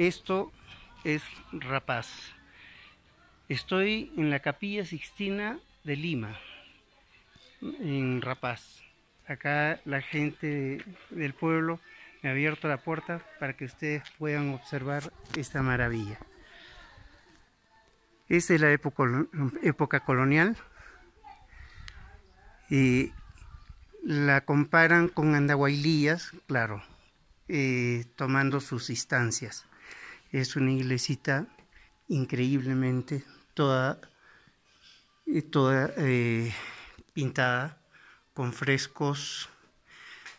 Esto es Rapaz. Estoy en la Capilla Sixtina de Lima, en Rapaz. Acá la gente del pueblo me ha abierto la puerta para que ustedes puedan observar esta maravilla. Es de la época, época colonial y la comparan con Andahuaylías, claro, eh, tomando sus instancias. Es una iglesita increíblemente toda, eh, toda eh, pintada con frescos.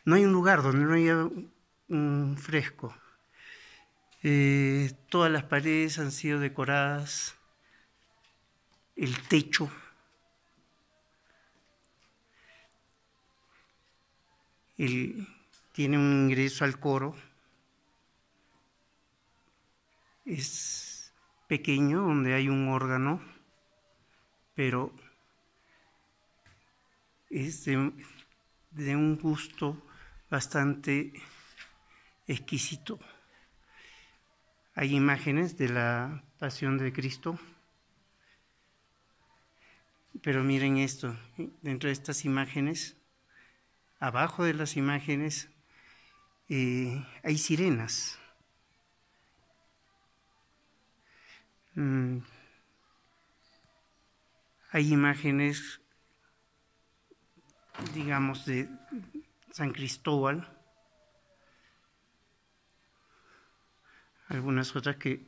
No hay un lugar donde no haya un fresco. todas las paredes han sido decoradas, el techo tiene un ingreso al coro. Es pequeño, donde hay un órgano, pero es de, un gusto bastante exquisito. Hay imágenes de la pasión de Cristo, pero miren esto, dentro de estas imágenes abajo de las imágenes eh, hay sirenas. Mm. Hay imágenes, digamos, de San Cristóbal, algunas otras que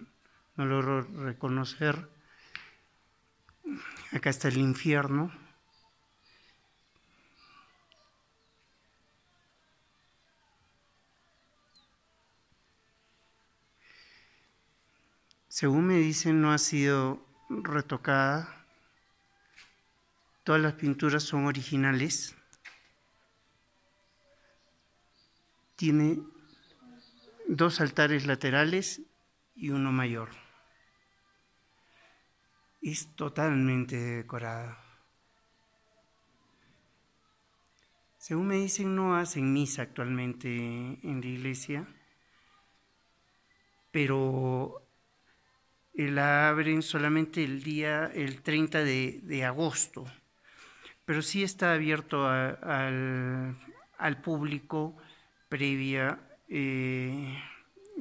no logro reconocer. Acá está el infierno. Según me dicen, no ha sido retocada. Todas las pinturas son originales. Tiene dos altares laterales y uno mayor. Es totalmente decorada. Según me dicen, no hacen misa actualmente en la iglesia, pero la abren solamente el día, el 30 de, agosto, pero sí está abierto al, público previa eh,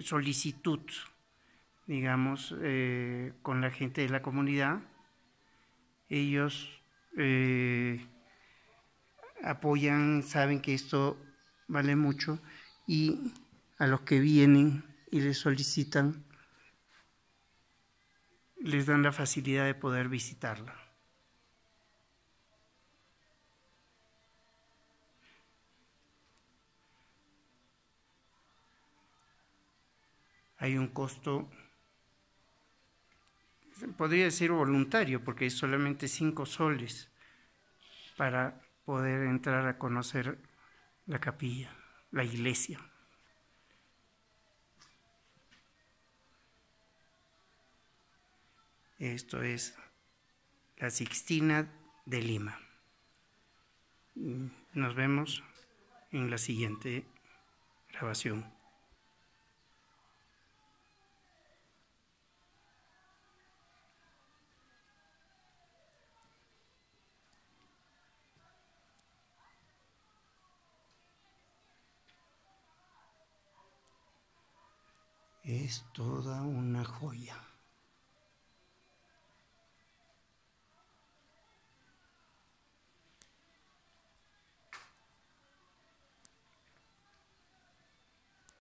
solicitud, digamos, eh, con la gente de la comunidad. Ellos eh, apoyan, saben que esto vale mucho y a los que vienen y les solicitan les dan la facilidad de poder visitarla. Hay un costo, podría decir voluntario, porque es solamente cinco soles para poder entrar a conocer la capilla, la iglesia. Esto es la Sixtina de Lima. Nos vemos en la siguiente grabación. Es toda una joya.